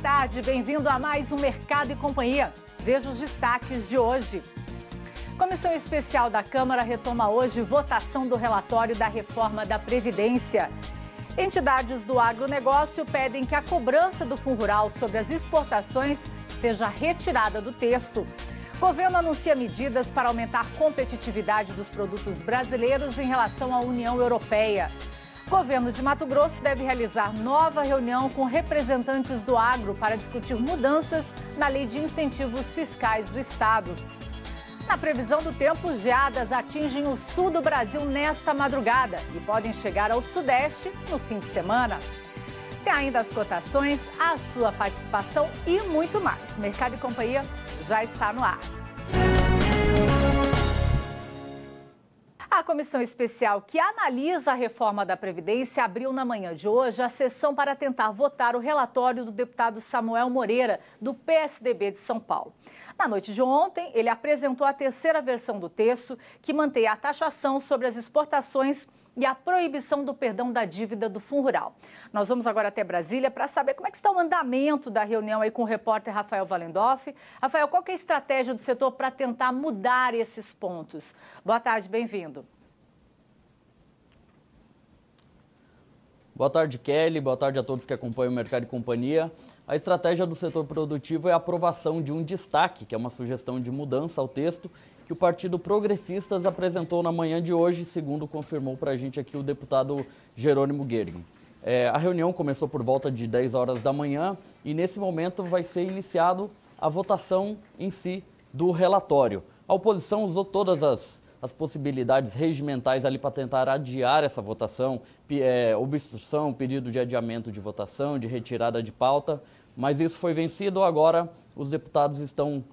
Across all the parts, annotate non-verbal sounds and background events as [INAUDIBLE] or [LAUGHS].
tarde, bem-vindo a mais um Mercado e Companhia. Veja os destaques de hoje. Comissão Especial da Câmara retoma hoje votação do relatório da reforma da Previdência. Entidades do agronegócio pedem que a cobrança do Fundo Rural sobre as exportações seja retirada do texto. Governo anuncia medidas para aumentar a competitividade dos produtos brasileiros em relação à União Europeia. Governo de Mato Grosso deve realizar nova reunião com representantes do agro para discutir mudanças na lei de incentivos fiscais do Estado. Na previsão do tempo, geadas atingem o sul do Brasil nesta madrugada e podem chegar ao sudeste no fim de semana. Tem ainda as cotações, a sua participação e muito mais. Mercado e Companhia já está no ar. A comissão especial que analisa a reforma da Previdência abriu na manhã de hoje a sessão para tentar votar o relatório do deputado Samuel Moreira, do PSDB de São Paulo. Na noite de ontem, ele apresentou a terceira versão do texto, que mantém a taxação sobre as exportações e a proibição do perdão da dívida do Fundo Rural. Nós vamos agora até Brasília para saber como é que está o andamento da reunião aí com o repórter Rafael Valendoff. Rafael, qual é a estratégia do setor para tentar mudar esses pontos? Boa tarde, bem-vindo. Boa tarde, Kelly. Boa tarde a todos que acompanham o Mercado e Companhia. A estratégia do setor produtivo é a aprovação de um destaque, que é uma sugestão de mudança ao texto, que o Partido Progressistas apresentou na manhã de hoje, segundo confirmou para a gente aqui o deputado Jerônimo Guerguin. É, a reunião começou por volta de 10 horas da manhã e nesse momento vai ser iniciado a votação em si do relatório. A oposição usou todas as, as possibilidades regimentais ali para tentar adiar essa votação, é, obstrução, pedido de adiamento de votação, de retirada de pauta, mas isso foi vencido. Agora os deputados estão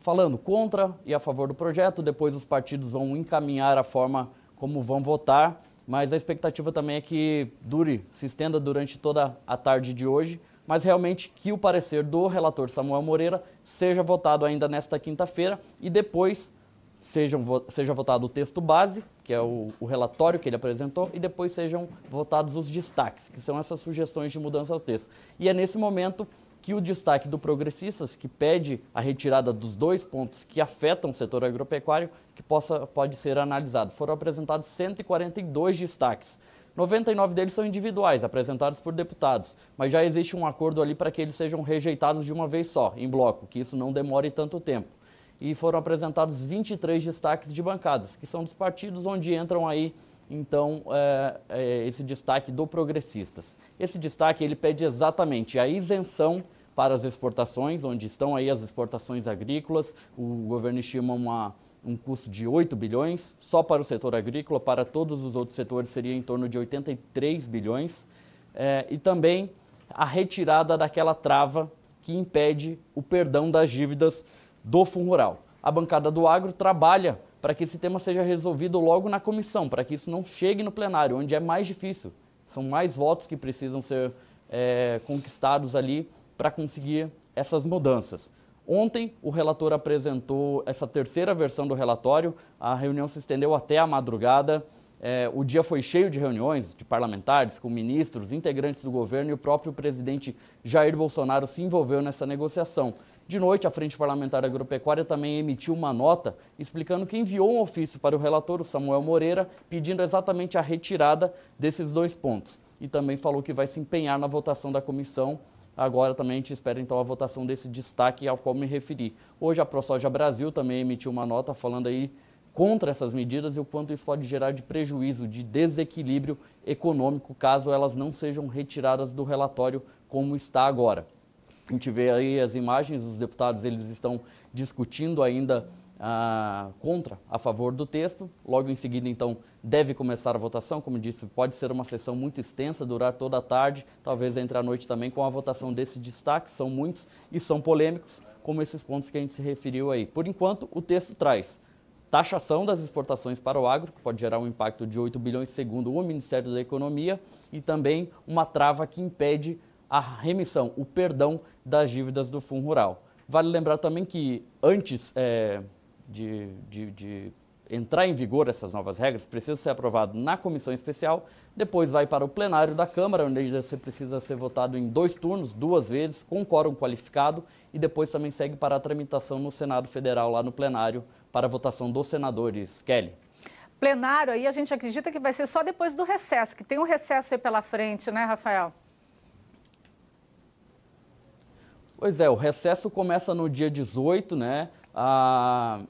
falando contra e a favor do projeto. Depois os partidos vão encaminhar a forma como vão votar, mas a expectativa também é que dure, se estenda durante toda a tarde de hoje, mas realmente que o parecer do relator Samuel Moreira seja votado ainda nesta quinta-feira e depois sejam, seja votado o texto base, que é o, o, relatório que ele apresentou, e depois sejam votados os destaques, que são essas sugestões de mudança ao texto. E é nesse momento que o destaque do Progressistas, que pede a retirada dos dois pontos que afetam o setor agropecuário, que possa, pode ser analisado. Foram apresentados 142 destaques. 99 deles são individuais, apresentados por deputados, mas já existe um acordo ali para que eles sejam rejeitados de uma vez só, em bloco, que isso não demore tanto tempo e foram apresentados 23 destaques de bancadas, que são dos partidos onde entram aí então é, é, esse destaque do progressistas. Esse destaque ele pede exatamente a isenção para as exportações, onde estão aí as exportações agrícolas. O governo estima uma, um custo de 8 bilhões, só para o setor agrícola, para todos os outros setores seria em torno de 83 bilhões. É, e também a retirada daquela trava que impede o perdão das dívidas do Fundo Rural. A bancada do agro trabalha para que esse tema seja resolvido logo na comissão, para que isso não chegue no plenário, onde é mais difícil. São mais votos que precisam ser é, conquistados ali para conseguir essas mudanças. Ontem, o relator apresentou essa terceira versão do relatório, a reunião se estendeu até a madrugada. É, o dia foi cheio de reuniões de parlamentares, com ministros, integrantes do governo e o próprio presidente Jair Bolsonaro se envolveu nessa negociação. De noite, a Frente Parlamentar Agropecuária também emitiu uma nota explicando que enviou um ofício para o relator, o Samuel Moreira, pedindo exatamente a retirada desses dois pontos. E também falou que vai se empenhar na votação da comissão. Agora também a gente espera então a votação desse destaque ao qual me referi. Hoje a ProSoja Brasil também emitiu uma nota falando aí contra essas medidas e o quanto isso pode gerar de prejuízo, de desequilíbrio econômico, caso elas não sejam retiradas do relatório como está agora. A gente vê aí as imagens, os deputados eles estão discutindo ainda ah, contra, a favor do texto. Logo em seguida, então, deve começar a votação. Como disse, pode ser uma sessão muito extensa, durar toda a tarde, talvez entre a noite também, com a votação desse destaque. São muitos e são polêmicos, como esses pontos que a gente se referiu aí. Por enquanto, o texto traz taxação das exportações para o agro, que pode gerar um impacto de 8 bilhões, segundo o Ministério da Economia, e também uma trava que impede a remissão, o perdão das dívidas do Fundo Rural. Vale lembrar também que antes é, de, de, de entrar em vigor essas novas regras, precisa ser aprovado na comissão especial, depois vai para o plenário da Câmara, onde você precisa ser votado em dois turnos, duas vezes, com quórum qualificado, e depois também segue para a tramitação no Senado Federal, lá no plenário, para a votação dos senadores. Kelly. Plenário aí a gente acredita que vai ser só depois do recesso, que tem um recesso aí pela frente, né, Rafael? Pois é, o recesso começa no dia 18, né? A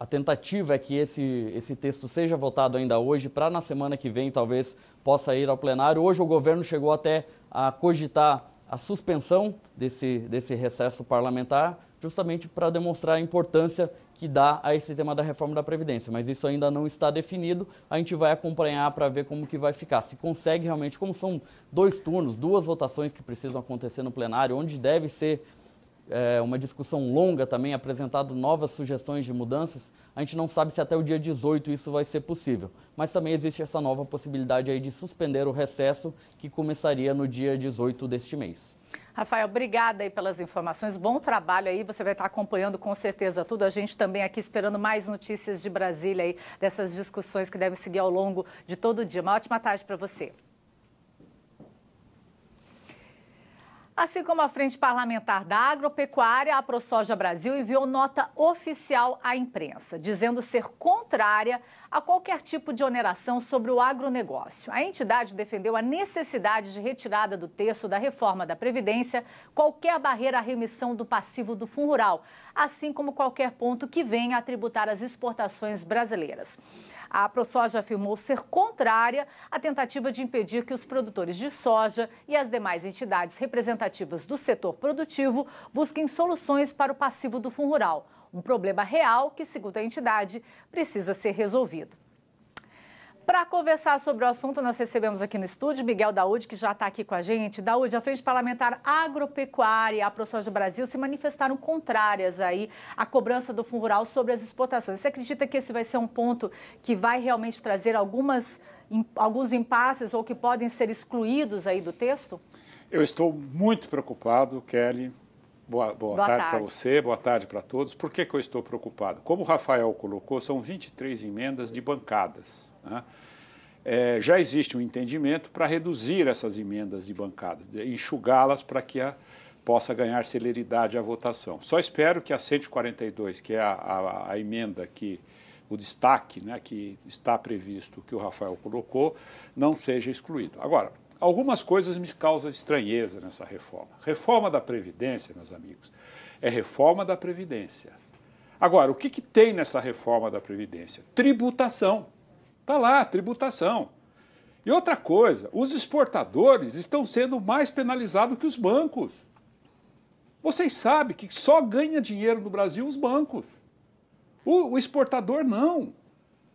a tentativa é que esse, esse texto seja votado ainda hoje, para na semana que vem talvez possa ir ao plenário. Hoje o governo chegou até a cogitar a suspensão desse, desse recesso parlamentar, justamente para demonstrar a importância que dá a esse tema da reforma da Previdência. Mas isso ainda não está definido, a gente vai acompanhar para ver como que vai ficar. Se consegue realmente, como são dois turnos, duas votações que precisam acontecer no plenário, onde deve ser é, uma discussão longa também, apresentado novas sugestões de mudanças, a gente não sabe se até o dia 18 isso vai ser possível. Mas também existe essa nova possibilidade aí de suspender o recesso, que começaria no dia 18 deste mês. Rafael, obrigada aí pelas informações. Bom trabalho aí. Você vai estar acompanhando com certeza tudo. A gente também aqui esperando mais notícias de Brasília aí, dessas discussões que devem seguir ao longo de todo o dia. Uma ótima tarde para você. Assim como a Frente Parlamentar da Agropecuária, a ProSoja Brasil enviou nota oficial à imprensa, dizendo ser contrária a qualquer tipo de oneração sobre o agronegócio. A entidade defendeu a necessidade de retirada do texto da reforma da Previdência qualquer barreira à remissão do passivo do Fundo Rural, assim como qualquer ponto que venha a tributar as exportações brasileiras. A ProSoja afirmou ser contrária à tentativa de impedir que os produtores de soja e as demais entidades representativas do setor produtivo busquem soluções para o passivo do Fundo Rural, um problema real que, segundo a entidade, precisa ser resolvido. Para conversar sobre o assunto, nós recebemos aqui no estúdio Miguel Daúde, que já está aqui com a gente. Daúde, a Frente Parlamentar Agropecuária e a ProSoja Brasil se manifestaram contrárias aí à cobrança do Fundo Rural sobre as exportações. Você acredita que esse vai ser um ponto que vai realmente trazer algumas, alguns impasses ou que podem ser excluídos aí do texto? Eu estou muito preocupado, Kelly. Boa, boa, boa tarde, tarde. para você, boa tarde para todos. Por que, que eu estou preocupado? Como o Rafael colocou, são 23 emendas de bancadas. Né? É, já existe um entendimento para reduzir essas emendas de bancadas, enxugá-las para que a, possa ganhar celeridade a votação. Só espero que a 142, que é a, a, a emenda que o destaque né, que está previsto, que o Rafael colocou, não seja excluído. Agora, algumas coisas me causam estranheza nessa reforma. Reforma da Previdência, meus amigos, é reforma da Previdência. Agora, o que, que tem nessa reforma da Previdência? Tributação. Está lá, tributação. E outra coisa, os exportadores estão sendo mais penalizados que os bancos. Vocês sabem que só ganha dinheiro no Brasil os bancos. O, o exportador não.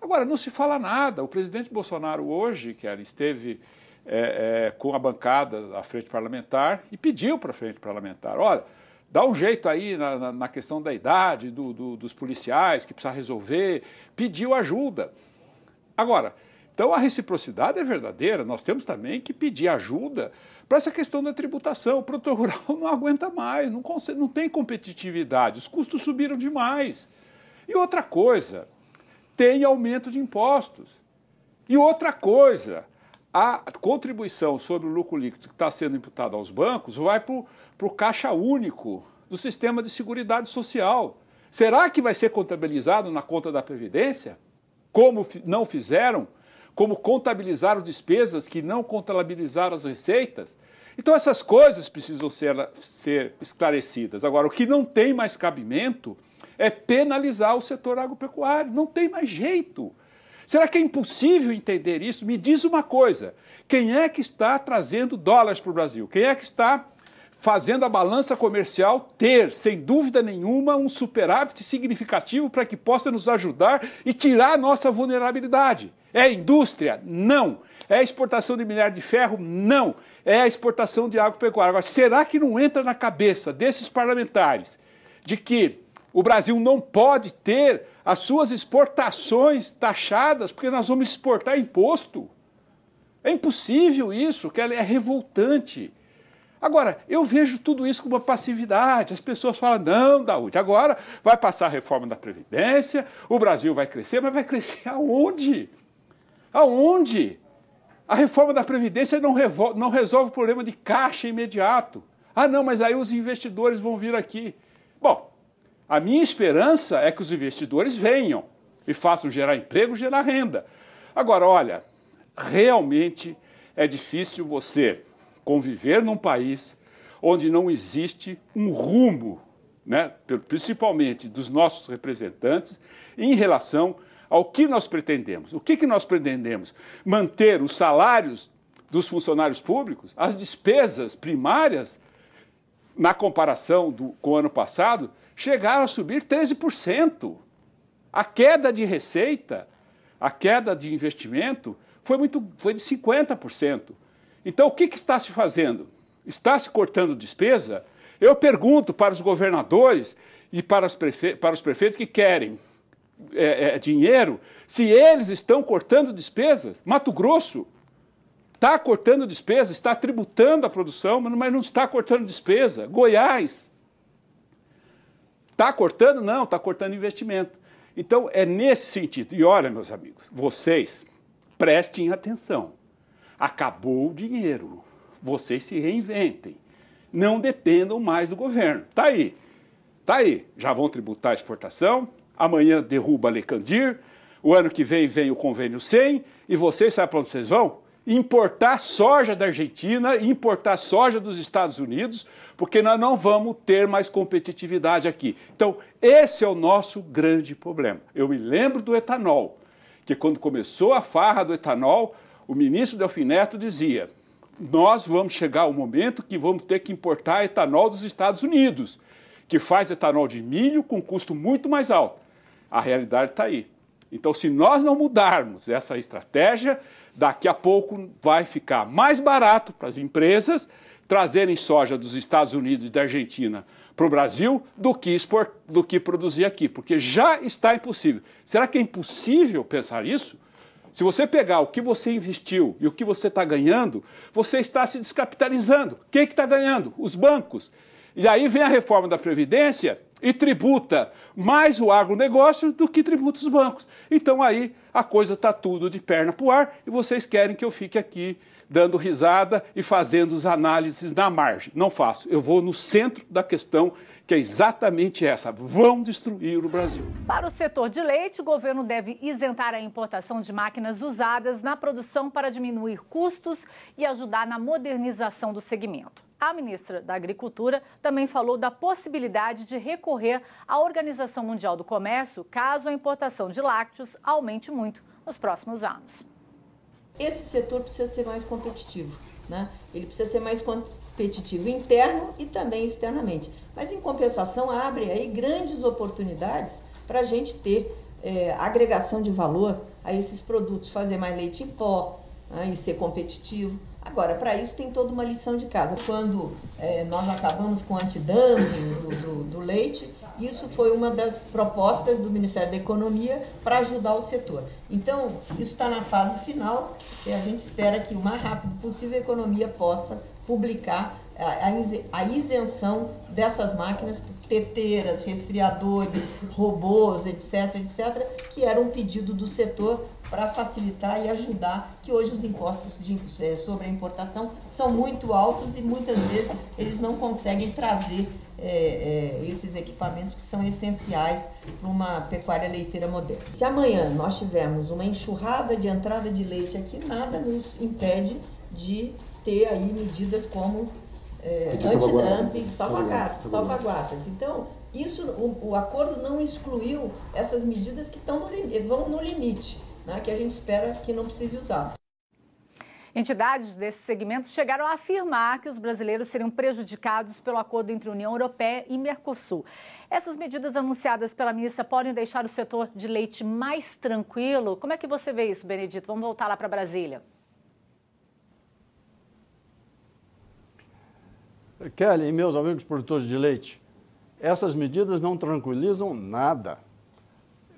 Agora, não se fala nada. O presidente Bolsonaro hoje, que esteve é, é, com a bancada da frente parlamentar e pediu para a frente parlamentar, olha, dá um jeito aí na, na, questão da idade do, do, dos policiais que precisa resolver, pediu ajuda. Agora, então a reciprocidade é verdadeira, nós temos também que pedir ajuda para essa questão da tributação. O produtor rural não aguenta mais, não, consegue, não tem competitividade, os custos subiram demais. E outra coisa, tem aumento de impostos. E outra coisa, a contribuição sobre o lucro líquido que está sendo imputado aos bancos vai para o caixa único do sistema de seguridade social. Será que vai ser contabilizado na conta da Previdência? Como não fizeram, como contabilizaram despesas que não contabilizaram as receitas. Então essas coisas precisam ser, ser esclarecidas. Agora, o que não tem mais cabimento é penalizar o setor agropecuário. Não tem mais jeito. Será que é impossível entender isso? Me diz uma coisa: quem é que está trazendo dólares para o Brasil? Quem é que está fazendo a balança comercial ter, sem dúvida nenhuma, um superávit significativo para que possa nos ajudar e tirar a nossa vulnerabilidade. É indústria? Não. É exportação de minério de ferro? Não. É a exportação de agropecuária. Agora, será que não entra na cabeça desses parlamentares de que o Brasil não pode ter as suas exportações taxadas porque nós vamos exportar imposto? É impossível isso, que é revoltante. Agora, eu vejo tudo isso com uma passividade. As pessoas falam, não, Daúde, agora vai passar a reforma da Previdência, o Brasil vai crescer, mas vai crescer [LAUGHS] aonde? Aonde? A reforma da Previdência não, não resolve o problema de caixa imediato. Ah, não, mas aí os investidores vão vir aqui. Bom, a minha esperança é que os investidores venham e façam gerar emprego, gerar renda. Agora, olha, realmente é difícil você conviver num país onde não existe um rumo, né, principalmente dos nossos representantes, em relação ao que nós pretendemos. O que, que nós pretendemos? Manter os salários dos funcionários públicos, as despesas primárias, na comparação do, com o ano passado, chegaram a subir 13%. A queda de receita, a queda de investimento foi, muito, foi de 50%. Então, o que, que está se fazendo? Está se cortando despesa? Eu pergunto para os governadores e para, prefe... para os prefeitos que querem é, é, dinheiro, se eles estão cortando despesas. Mato Grosso está cortando despesa, está tributando a produção, mas não está cortando despesa. Goiás está cortando? Não, está cortando investimento. Então, é nesse sentido. E olha, meus amigos, vocês prestem atenção. Acabou o dinheiro. Vocês se reinventem. Não dependam mais do governo. Tá aí. Tá aí. Já vão tributar a exportação. Amanhã derruba a Lecandir. O ano que vem vem o convênio 100. E vocês sabem para onde vocês vão? Importar soja da Argentina importar soja dos Estados Unidos, porque nós não vamos ter mais competitividade aqui. Então, esse é o nosso grande problema. Eu me lembro do etanol, que quando começou a farra do etanol, o ministro Delfim Neto dizia: nós vamos chegar ao momento que vamos ter que importar etanol dos Estados Unidos, que faz etanol de milho com custo muito mais alto. A realidade está aí. Então, se nós não mudarmos essa estratégia, daqui a pouco vai ficar mais barato para as empresas trazerem soja dos Estados Unidos e da Argentina para o Brasil do que, export, do que produzir aqui, porque já está impossível. Será que é impossível pensar isso? Se você pegar o que você investiu e o que você está ganhando, você está se descapitalizando. Quem é que está ganhando? Os bancos. E aí vem a reforma da Previdência e tributa mais o agronegócio do que tributa os bancos. Então aí a coisa está tudo de perna para o ar e vocês querem que eu fique aqui dando risada e fazendo as análises na margem. Não faço. Eu vou no centro da questão, que é exatamente essa: vão destruir o Brasil. Para o setor de leite, o governo deve isentar a importação de máquinas usadas na produção para diminuir custos e ajudar na modernização do segmento. A ministra da Agricultura também falou da possibilidade de recorrer à Organização Mundial do Comércio caso a importação de lácteos aumente muito nos próximos anos esse setor precisa ser mais competitivo. Né? Ele precisa ser mais competitivo interno e também externamente. Mas, em compensação, abre aí grandes oportunidades para a gente ter é, agregação de valor a esses produtos, fazer mais leite em pó né? e ser competitivo. Agora, para isso tem toda uma lição de casa. Quando é, nós acabamos com o antidumping do, do, do leite, isso foi uma das propostas do Ministério da Economia para ajudar o setor. Então, isso está na fase final e a gente espera que o mais rápido possível a economia possa publicar a, isenção dessas máquinas, teteiras, resfriadores, robôs, etc., etc., que era um pedido do setor para facilitar e ajudar, que hoje os impostos de, é, sobre a importação são muito altos e muitas vezes eles não conseguem trazer é, é, esses equipamentos que são essenciais para uma pecuária leiteira moderna. Se amanhã nós tivermos uma enxurrada de entrada de leite aqui, nada nos impede de ter aí medidas como é, antidumping, salvaguardas, salvaguardas. Então, isso, o, o, acordo não excluiu essas medidas que estão no, vão no limite, né, que a gente espera que não precise usar. Entidades desse segmento chegaram a afirmar que os brasileiros seriam prejudicados pelo acordo entre União Europeia e Mercosul. Essas medidas anunciadas pela ministra podem deixar o setor de leite mais tranquilo? Como é que você vê isso, Benedito? Vamos voltar lá para Brasília. Kelly e meus amigos produtores de leite, essas medidas não tranquilizam nada.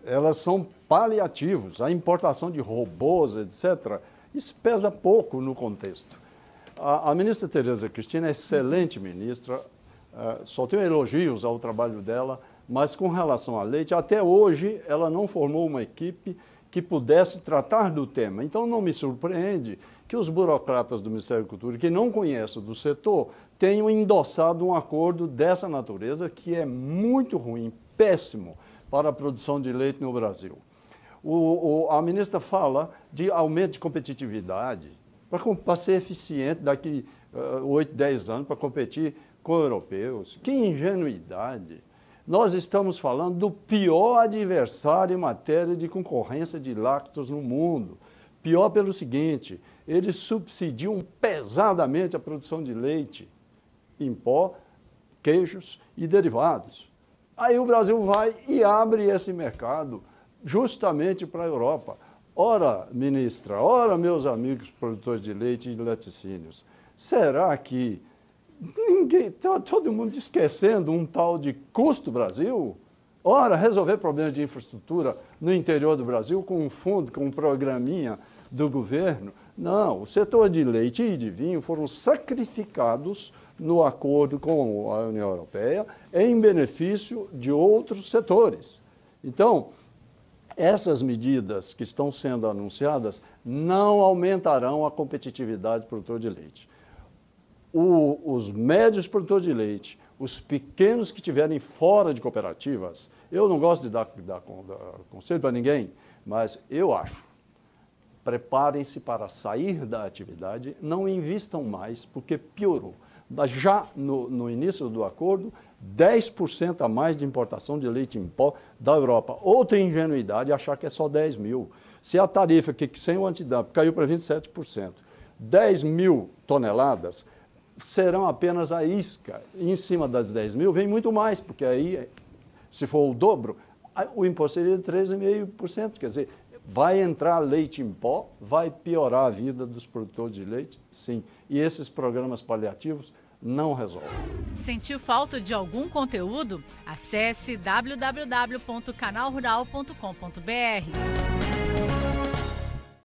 Elas são paliativos. A importação de robôs, etc., isso pesa pouco no contexto. A, a ministra Tereza Cristina é excelente ministra, uh, só tenho elogios ao trabalho dela, mas com relação ao leite, até hoje ela não formou uma equipe que pudesse tratar do tema. Então não me surpreende que os burocratas do Ministério da Cultura, que não conhecem do setor, tenham endossado um acordo dessa natureza que é muito ruim, péssimo para a produção de leite no Brasil. O, o, a ministra fala de aumento de competitividade para ser eficiente daqui uh, 8, 10 anos para competir com europeus. Que ingenuidade! Nós estamos falando do pior adversário em matéria de concorrência de lácteos no mundo. Pior pelo seguinte, eles subsidiam pesadamente a produção de leite em pó, queijos e derivados. Aí o Brasil vai e abre esse mercado justamente para a Europa. Ora, ministra, ora, meus amigos produtores de leite e laticínios, será que Ninguém, está todo mundo esquecendo um tal de custo Brasil. Ora, resolver problemas de infraestrutura no interior do Brasil com um fundo, com um programinha do governo. Não, o setor de leite e de vinho foram sacrificados no acordo com a União Europeia em benefício de outros setores. Então, essas medidas que estão sendo anunciadas não aumentarão a competitividade do produtor de leite o, os médios produtores de leite, os pequenos que estiverem fora de cooperativas, eu não gosto de dar, dar, dar conselho para ninguém, mas eu acho, preparem-se para sair da atividade, não invistam mais, porque piorou. Já no, no início do acordo, 10% a mais de importação de leite em pó da Europa. Outra ingenuidade é achar que é só 10 mil. Se a tarifa que sem o antidump caiu para 27%, 10 mil toneladas, serão apenas a isca. E em cima das 10 mil vem muito mais, porque aí, se for o dobro, o imposto seria de 13,5%. Quer dizer, vai entrar leite em pó, vai piorar a vida dos produtores de leite, sim. E esses programas paliativos não resolvem. Sentiu falta de algum conteúdo? Acesse www.canalrural.com.br.